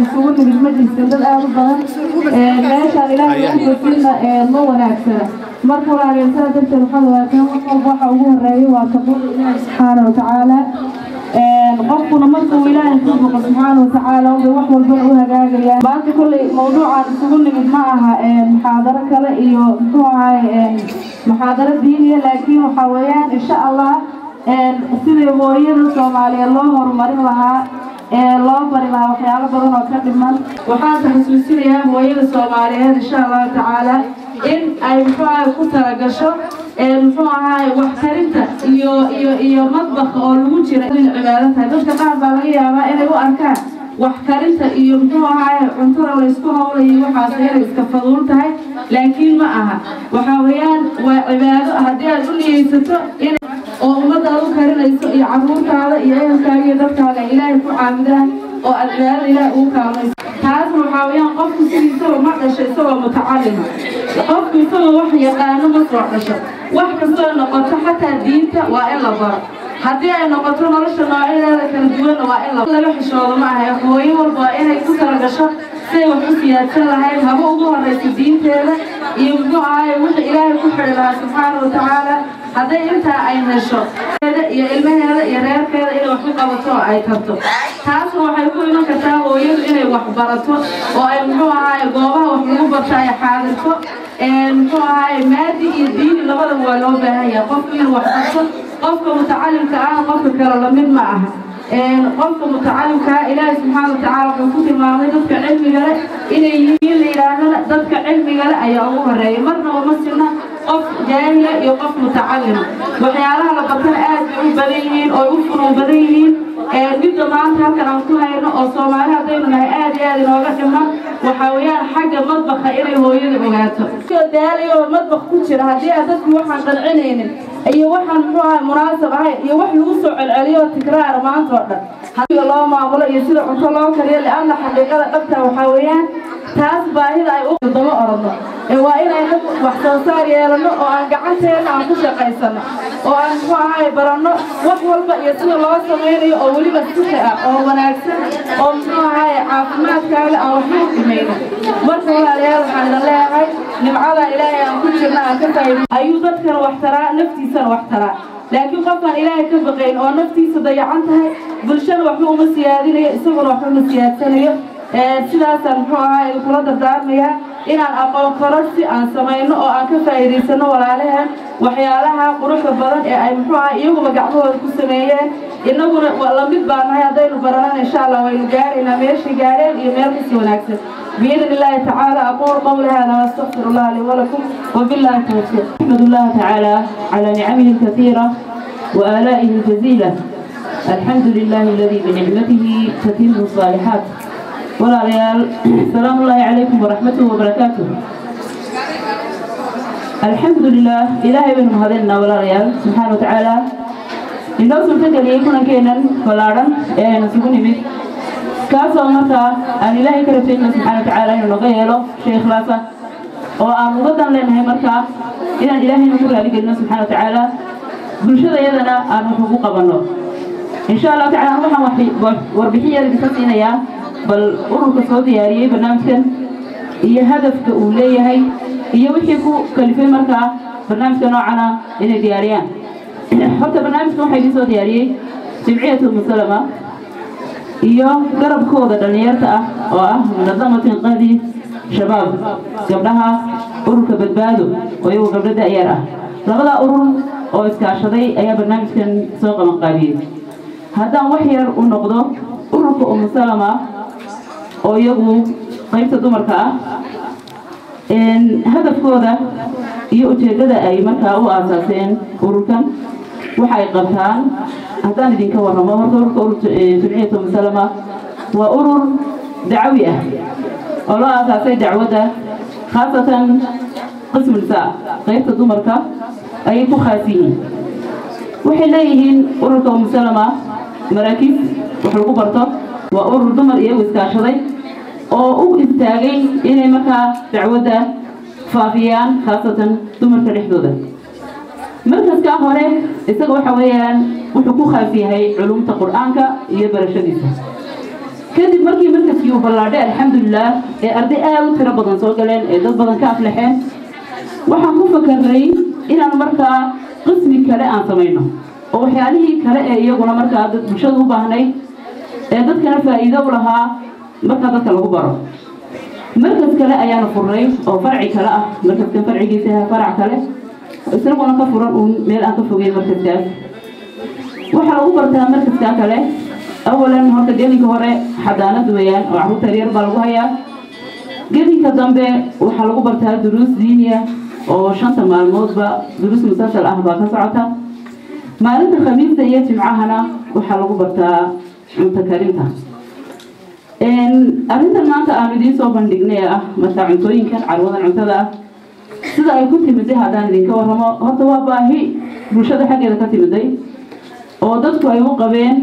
isugu nimid majliska dad aada u badan meeshaan ilaahay uxusiina ma wanaagsana marka walaaleysana darteed waxaad ogaataan wax walba waxa ugu horreeya waa taqwada ilaahi subxaana watacaala qofkuna markuu ilaahay ku boqo subxaana watacaala bay wax walbana u hagaagayaan maanta kolley mawduucaan isugu nimid ma aha muxaadaro kale iyo muxuu ahaay muxaadaro diiniya laakiin waxaa weeyaan insha allah sidii hooyada soomaaliyeed loo horumarin lahaa ee loo bari lahaa waxyaalo badan oo ka dhiman. Waxaan xasuusinayaa hooyada soomaaliyeed insha allahu tacaala in ay muxuu ahay ku talagasho muxuu ahaay waxtarinta iyo iyo iyo madbaqa oo lagu jira cibaado tahay. Dadka qaar baa laga yaabaa inay u arkaan wax karinta iyo muxuu ahaay cuntada laysku howlayo waxaas inay iska faduul tahay. Laakiin ma aha. Waxaa weeyaan waa cibaado. Haddii aad u niyeysato in oo ummadaada u karinayso iyo caruurtaada iyo ehelkaaga iyo dadkaaga ilaahay ku caabudaan oo aad cibaadada ilaahay ugu kaalmayso. Taasna waxaa weeyaan qofku sidiisaba ma dhasho isagoo mutacalima qofku isagoo wax yaqaano ma soo dhasho. Wax kastoo noqoto xataa diinta waa in la baro haddii ay noqoto nolosha noocyadeeda kala duwanna waa in laga xishoodo ma ahay hooyo walba inay ku talagasho siday wax u siyaadsan lahayd haba ugu horrayso diinteeda iyo muxuu ahaay wixii ilaahay ku xidhi subxaana watacaala hadday intaa ay hesho iyo ilmaheeda iyo reerkeeda inay wax u qabato oo ay tarto taasna waxay ku iman kartaa hooyadu inay wax barato oo ay muxuu ahaay goobaha wax lagu barta ay xaadirto. Muxuu ahaay maadi iyo diini labadaba waa loo baahan yahay. Qofku inuu wax barto qofka mutacalimka ah qofka kale la mid ma aha. Qofka mutacalimkaa ilaahay subxaana watacaala wuxuu ku tilmaamay dadka cilmigale inay yihiin la yidhaahdana dadka cilmigale ayaa ugu horreeya marnaba ma sina qof jaahila iyo qof mutacalima waxyaalaha la bartana aad bay u badan yihiin oo u funuun badan yihiin. Midda maanta halkan aan ku hayno oo soomaali haddaynu nahay aad iyo aad inooga dhiman waxaa weeyaan xagga madbaqa inay hooyada ogaato. Daalayo oo madbaq ku jira haddii aan dadku waxaan qancinaynin iyo waxaan muxuu ahay munaasab ahayn iyo wax lagu soo celceliyo tikraara maanta oo dhan. Hadiga loo maamulo iyo sida cunto loo kariyo lianna xaqiiqada dhabta waxaa weeyaan taas baahida ay u daba orodno. Waa inaynu wax soo saar yeelano oo aan gacanteena aan ku shaqaysano oo aan muxuu ahay baranno wax walba iyo sida loo samaynayo oo weliba sixi ah oo wanaagsan oo muxuu ahay caafimaadkaaga aan waxba u dhimaynin marka walaalayaal waxaan idin leeyahay nimcada ilaahay aan ku jirna aan ka faa'iido. Ayuu dadkana wax taraa naftiisana wax taraa. Laakiin qofkaan ilaahay ka baqayn oo naftiisa dayacan tahay bulshada waxba uma siyaadinayo isaguna waxba uma siyaadsanayo. Sidaasaan muxuu ahaa idinkula dardaarmayaa inaan aqoon kororsi aan samayno oo aan ka faa'iidaysano walaalaheen waxyaalaha quruxda badan ee ay muxuu ahaa iyaguba gacmahooda ku sameeyeen. Innaguna la mid baa nahay haddaynu baranana insha allah waynu gaaraynaa meeshay gaareen iyo meel ka sii wanaagsan بإذن الله تعالى أقول قول هذا وأستغفر الله لي ولكم وبالله التوفيق أحمد الله تعالى على نعمه الكثيرة وآلائه الجزيلة الحمد لله الذي بنعمته تتم الصالحات ولا ريال سلام الله عليكم ورحمته وبركاته الحمد لله إلهي بن مهدنا ولا ريال سبحانه وتعالى إنه سلطة ليكون كينا فلارا نسوق نمت kaasoo markaa aan ilaahay ka rajayna subxaana watacaala inuu naga yeelo shay ikhlaasa oo aan ugadan leenahay markaa inaan ilaahayna ku raaligelino subxana watacaala bulshada iyadana aan wax ugu qabanno. Insha allahu tacala waxaan warbixin yar idinka siinayaa bal ururka soo diyaariyey barnaamijkan iyo hadafka uu leeyahay iyo wixii ku kalifay markaa barnaamijka noocana inay diyaariyaan. Horta barnaamijkan waxaa idiin soo diyaariyey jimciyatu musalama iyo garabkooda dhallinyarta ah oo ah munadamatin qadi shabaab. Gabdhaha ururka badbaado oo iyagu gabdho da'yar ah. Labadaa urur oo iskaashaday ayaa barnaamijkan soo qabanqaabiyey. Haddaan wax yar u noqdo ururka umusalama oo iyagu qaybta dumarka ah hadafkooda iyo ujeeddada ay markaa u aasaaseen ururkan waxa ay qabtaan haddaan idinka warramo horta ururka jumciyatu musalama. Waa urur dacwi ah oo loo aasaasay dacwadda khaasatan qismu nisaa qaybta dumarka ayay ku khaas yihiin. Waxay leeyihiin ururka umusalama maraakiis wax lagu barto. Waa urur dumar iyagu iskaashaday oo u istaagay inay markaa dacwadda faafiyaan khaasatan dumarka dhexdooda. Markaskaa hore isaga waxa weeyaan wuxuu ku khaas yahay culumta qur'aanka iyo barashadiisa. Kadib markii markaskii uu ballaadhay alxamdulilah ee arday aada u tiro badan soo galeen ee dad badan ka aflaxeen waxaan ku fakarnay inaan markaa qismi kale aan samayno oo waxyaalihii kale ee iyaguna markaa bulshada u baahnayd ee dadkana faa'iido u lahaa markaa dadka lagu baro. Markas kale ayaana furnay oo farci kale ah markaskan farcigiisa farac kale isaguna ka furan uun meel aan ka fogeyn markaskaas waxaa lagu bartaa markaskaa kale awalan horta gelinka hore xadaanad weeyaan oo carruurta yaryar baa lagu hayaa. Gelinka dambe waxaa lagu bartaa duruus diiniya oo shanta maalmoodba duruus musalsal ah baa ka socota. Maalinta khamiista iyo jimcahana waxaa lagu bartaa cunto karinta. Arrintan maanta aanu idiin soo bandhignay ah markaa cuntooyinkan carwadan cuntada ah sida ay ku timiday haddaan idinka warramo horta waa baahi bulshada xaggeeda ka timiday oo dadku ay u qabeen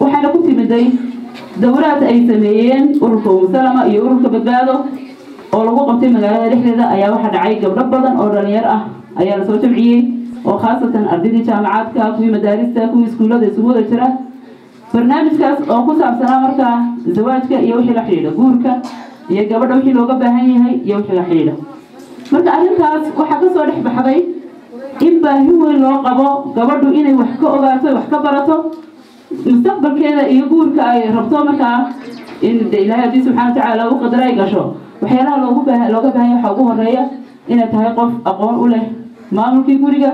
waxayna ku timiday dowlaad ay sameeyeen ururka umusalama iyo ururka badbaado oo lagu qabtay magaalada dhexdeeda ayaa waxaa dhacay gabdho badan oo dhalinyar ah ayaa la soo jamciyey oo khaasatan ardaydii jaamacaadka kuwii madaarista kuwii iskuullada isugu wada jira. Barnaamijkaas oo ku saabsanaa markaa zawaajka iyo wixii la xidhiidha guurka iyo gabadha wixii looga baahan yahay iyo wixii la xidhiidha. Marka arrintaas waxaa ka soo dhex baxday in baahi weyn loo qabo gabadhu inay wax ka ogaato wax ka barato mustaqbalkeeda iyo guurka ay rabto markaa in ilaahay haddii subxana watacaala u qadara ay gasho waxyaalaha looga baahan yahay waxaa ugu horreeya inay tahay qof aqoon u leh maamulkii guriga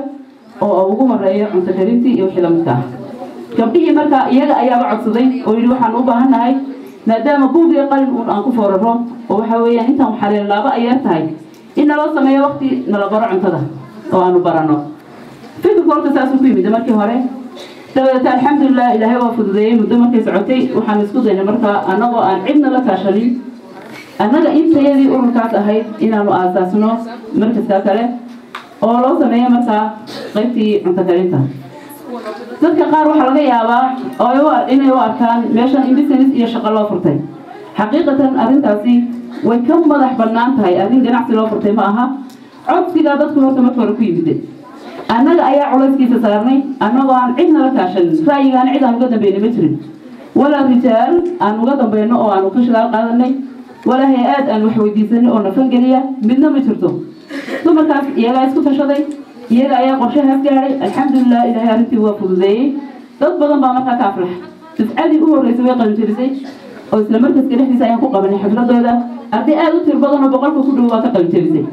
oo ugu horeeyo cunto karintii iyo wixii lamidka ah. Gabdhihii markaa iyaga ayaaba codsaday oo yidhi waxaan u baahan nahay maadaama buug iyo qalin uun aan ku fooraro oo waxa weeyaan intaan waxaleen laaba ayeer tahay in naloo sameeyo waqti nala baro cuntada oo aanu barano. Horta saasuu ku yimid markii hore dabadeeta alxamdulilah ilaahay waa fududeeyey muddo markay socotay waxaan isku daynay markaa annagoo aan cidna la kaashanin annaga intayadii ururkaas ahayd inaanu aasaasno markaskaa kale oo loo sameeyo markaa qaybtii cunto dadka qaar waxaa laga yaabaa inay u arkaan meeshan in business iyo shaqo loo furtay. Xaqiiqatan arrintaasi way ka madax bannaan tahay arrin ganacsi loo furtay ma aha codsigaa dadku horta marka hore ku yimide annaga ayaa culayskiisa saarnay annagoo aan cidna la kaashanin ra'yigaana cid aan uga dambayna ma jirin. Walaa rijaal aan uga dambayno oo aanu ka shidaal qaadanay walaa hay'aad aan wax weydiisanay oo nafangeliya midna ma jirto. Dumarkaas iyagaa isku tashaday iyaga ayaa qorshahaas gaadhay alxamdulilah ilaahay arrintii waa fududeeyey. Dad badan baa markaa ka aflax. Dufcadii u horreysay way qalintirisay oo isla markaska dhexdiisa ayaan ku qabanay xafladooda arday aada u tir badan oo boqolka ku dhow waa ka qalintirisay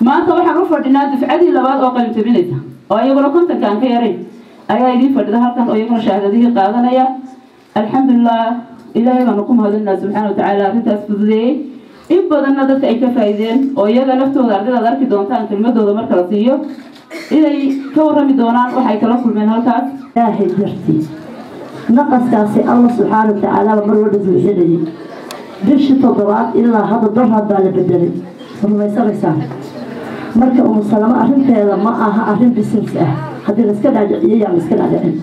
maanta waxaan u fadhinaa dufcadii labaad oo qalintirinaysa oo iyaguna kontanka aan ka yarayn ayaa idiin fadhida halkan oo iyaguna shahaadadihii qaadanaya. Alxamdulilah ilaahay baanu ku mahadinaa subxaana watacaala arrintaas fududeeyey. In badanna dadka ay ka faa'iideen oo iyaga naftooda ardaydaad arki doontaan kelmadooda marka la siiyo inay ka warrami doonaan waxay kala kulmeen halkaas. Ilaahay dartii naqaskaasi alla subxaana watacaala mar walba buuxinayay. Bishii toddobaad ilaa hadda daraad baa la bedelay. Rumaysanaysaan marka umusalamo arrinteeda ma aha arrin business ah. Haddii laiska dhaadhiciyo yaa laiska dhaadhicin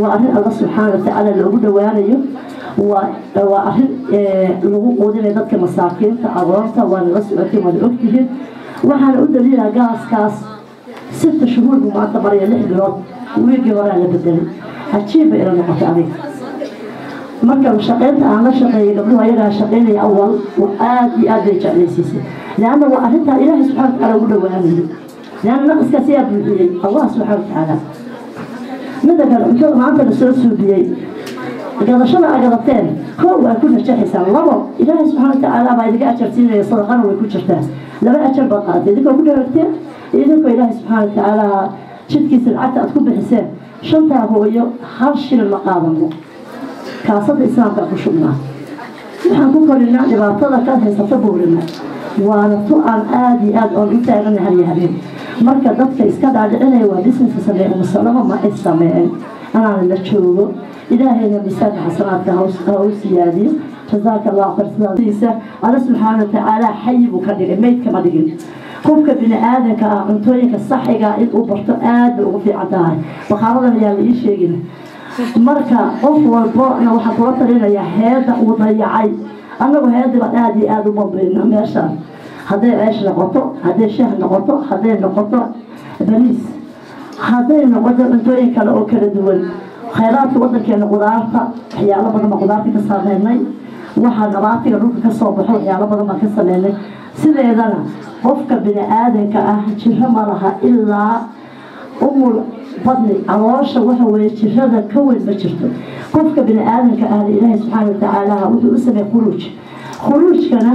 waa arrin alla subxaana watacaala loogu dhowaanayo. Waa arrin lagu quudinayo dadka masaakiinta agoonta waana la socotay waana ogtihiin waxaana u daliilaa gaaskaas sita shuhuur buu maanta maraya lix bilood. Wiigii horaa la bedelay cajiib bay ila noqotay adiga marka shaqaynta aan la shaqeeyay gabdhuhu ayagaa shaqaynaya awal. Aad iyo aad bay jeclaysiisay leanna waa arrintaa ilaahay subxana watacaala ugu dhowaanayo leanna naqaskaas yaa buuxiyey allah subxana watacaala midda kale cuntada maanta la soo suubiyey. Gadashada aa gadateen koo waa ku najaxaysaan labo ilaahay subxana watacaala baa idiga ajar siinaya sadaqana way ku jirtaa. Laba ajar baad qaadatay idinkoo ku dharagteen idinkoo ilaahay subxaana watacaala jidkiisa lacagta aad ku bixiseen. Shantaa hooyo hal shilin ma qaadano kaasada islaamka ku shubnaa waxaan ku korinaa dhibaatada ka haysata buurina. Waana tu aan aada iyo aada oon u taagana haryahabeen marka dadka iska dhaadhicinaya waa busineska sameeye umusalama ma ay sameecin anaana la joogo. Ilaahayna miisaanka xasanaadka ha u siyaadiyo jazaaka allahu khayr sidaasiisa. Alla subxaana watacaala xayi buu ka dhigay meyd kama dhigin. Qofka bini aadanka ah cuntooyinka saxiga in uu barto aada bay ugu fiican tahay. Bakhaaradan ayaa la ii sheegin marka qof walbona waxaa kula talinayaa heedda uu dayacay. Annagu heedda baan aada iyo aada u bambayna meeshaan hadday ceesh noqoto hadday shaah noqoto hadday noqoto bariis. Hadday noqoto cuntooyin kale oo kala duwan. Khayraadka wadankeena qudaarta waxyaalo badan baa qudaarta ka saameynay waxaa nabaatiga dhulka ka soo baxo waxyaalo badan baan ka sameynay. Sideedana qofka bini aadanka ah jiro ma laha ilaa umul badni caloosha waxa weeye jirada ka weyn ma jirto. Qofka bini aadanka ahna ilaahay subxaana watacaala wuxuu u sameeyey khuruuj. Khuruujkana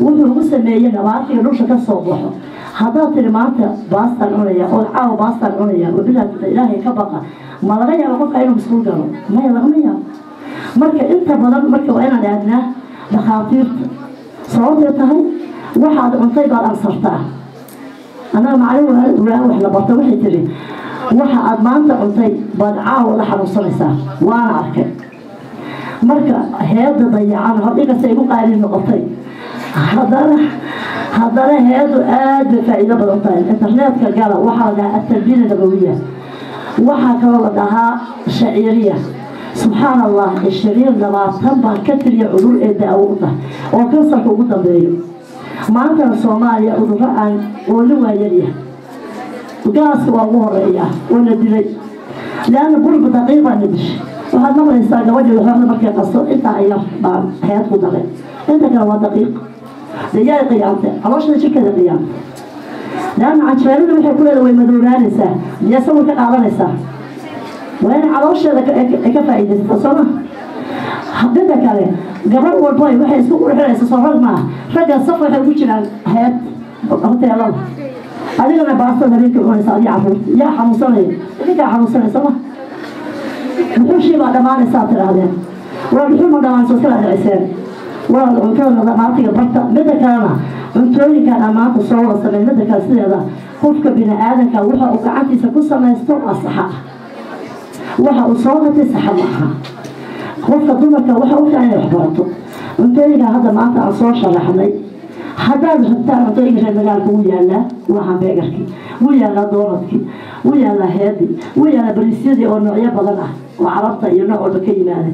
wuxuu ugu sameeyey nabaatiga dhulka ka soo baxo. Haddaad tiri maanta baastaan cunaya oo caawa baastaan cunaya oo bilaadka ilaahay ka baqa. Ma laga yaabo qofka inuu maskuul galo? Maya lagama yaabo marka inta badan marka waa inaan aadnaa dhakhaatiirta sababtay tahay waxaad cuntay baad ansartaa. Annaga macalin waa barta waxay tiri waxa aad maanta cuntay baad caawa la xanuunsanaysaa. Waana arkay. Marka heeda dayacan hordhigasta igu qaali noqotay. Haddana haddana heedu aad bay faa'iido badan tahay. Internetka gala waxaa la dhahaa atarbiya nabawiya waxaa kaloo la dhahaa shaciiriya. Subxaan allah ishiriin labaatan baan ka tiriya cudur ee daawo u tahay oo kansarka ugu dambeeyo. Maantana soomaaliya cudurro aan ooli waa yaryahay gaaska waa ugu horreeya la dilay. Leanna burba daqiiqaa la dishay waxaad maqlaysaa gabadhii waxooda markay qasto. Intaa ayar baan heed ku daray. Inta kale waa daqiiq. Deyaa qiyaamte. Calooshada jirkeeda qiyaamte. Leanna canjeerada waxay ku leedahay way madoobaanaysaa miyaa sawir ka qaadanaysaa. Waa in caloosheeda ay ka faa'iidaysato sooma midda kale gabadh walba waxay isku qurxinaysa soo rag maaha ragga saf waxay ugu jiraan heed hoteelada adigana baastada habeenkii cunaysa adiga carruurta yaa xanuunsanaya idinkaa xanuunsanaysa ma? Muxuushii baa dhammaanaysaa tidhaahdeen waa muxuu ma dhammaanso iskala dhiciseen waa cuntada dhamaatiga barta. Midda kalena cuntooyinkan amaanta soo wada sameyn. Midda kale sideeda qofka bini aadanka waxa uu gacantiisa ku samaysto waa saxa. Waxa uu soo gatay saxa ma aha. Qofka dumarka waxa u fiican inay wax barato cuntooyinka hadda maanta aan soo sharaxnay haddaad rabtaan cuntooyinka reer magaalka wuu yaalaa waa hambeegarkii wuu yaalaa doonadkii wuu yaalaa heedii wuu yaalaa bariisyadii oo noocyo badan ah oo carabta iyo nooc walba ka yimaada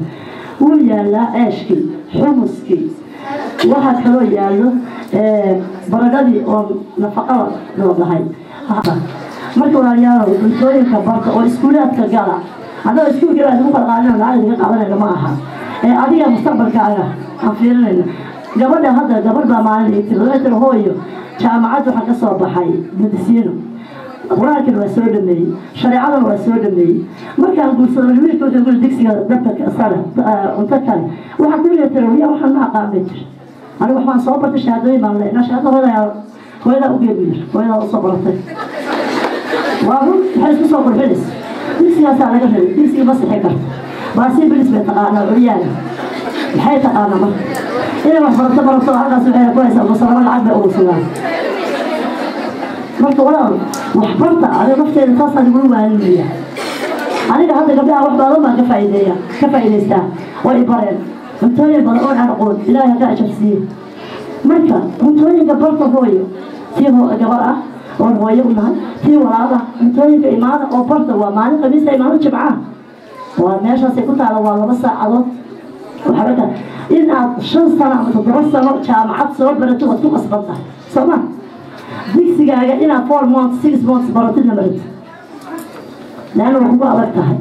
wuu yaalaa ceeshkii xumuskii. Waxaa kaloo yaallo baradhadii oo nafaqada loo dhahay. Marka walaalayaalow cuntooyinka barta oo iskuulaadka gala. Haddaba iskuulka ilaad ugu qalqaalina lacag iga qaadanayna ma aha. Ee adiga mustaqbalkaaga aan fiirinayna gabadha hadda gabadh baa maalin waxay tiri hooyo. Jaamacad waxaa ka soo baxay medisiino qur'aankana waa soo dhameeyey shareecadana waa soo dhameeyey. Markaan guursado wiilka wuxuu digsiga dabka sare cunto kale. Waxaa ku leetira wiya waxaan ma aqaan bay jir aniga waxbaan soo bartay shahaadooyin baan leeyahay. Shahaado hooyadaa hooyadaa u hooyadaa u soo baratay waa run waxay isku soo qurxinaysa digsigaasaa laga rabay digsiga ma sixi karto. Baasii bilis bay taqaanaa curyaana maxay taqaanaa marka inay wax barato barato halkaas waxay ku haysaa musarabo lacag ugu sugaan marka walaal waxbarta aniga nafteeda taasaan igula waalinaya aniga hadda gabdhaha wax badan baan ka faa'iideeya ka faa'iidaystaa i bareen cuntooyin badan oo aan aqoon ilaahay haka ajar marka cuntooyinka barta hooyo tii gabar ah oon hooyo u nahay tii walaala cuntooyinka imaada oo barta waa maalin khamiisa imaado jimcaha waa meeshaasay ku taala waa laba saacadood waxba ka in aad shan sano ama toddoba sano jaamacad soo barato waad ku qasban tahay soo ma? Digsigaaga inaad four months six months baratidna marid leanna waa kugu adag tahay.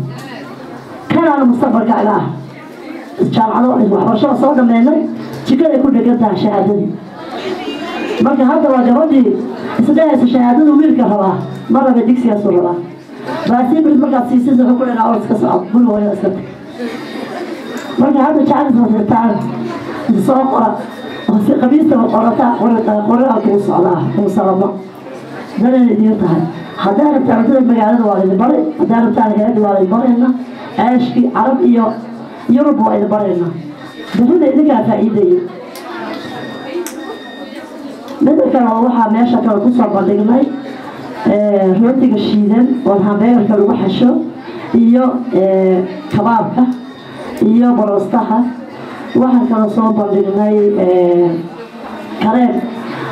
Kanaana mustaqbalkaaga ah jaamacado waxbarashada soo dhameynay jikaday ku dhegan tahay shahaadadii. Marka hadda waa gabadhii isdhehaysa shahaadadu wiilka rabaa ma rabe digsigaasu rabaa. Baasii birid markaad siisisa wuxuu ku dhanaa orod iska socod guriga hooyada iska tag marka hadda jaclis wasirtaan soo qora qabiistaba qorata qoraa kugu socdaa kugu salamo danay idiin tahay. Haddaa rabtaa cuntada magaalada waa idin bari haddaa rabtaan heedi waa idin barayna ceeshkii carab iyo yurub waa idin barayna. Berrida idinkaa faa'iidaya midda kale waxaa meesha kale ku soo bandhignay rootiga shiidan oo hambeegarka lagu xasho iyo kabaabka iyo borostaha waxaan kala soo bandhignay kareem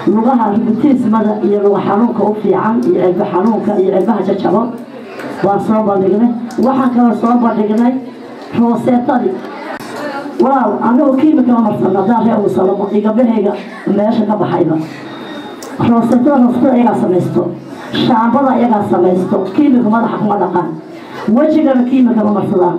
lugaha rubutiismada iyo luga xanuunka u fiican iyo cilba xanuunka iyo cilbaha jajabo. Waan soo bandhignay. Waxaan kala soo bandhignay rooseetadii. Walaal anagoo kiimika ma marsan haddaan ree ugu salamo iyo gabdhahayga meesha ka baxayba. Rooseetada roosetada iyagaa samaysto. Shaambada iyagaa samaysto. Kiimika madaxa kuma dhaqan wejigana kiimika ma marsadaan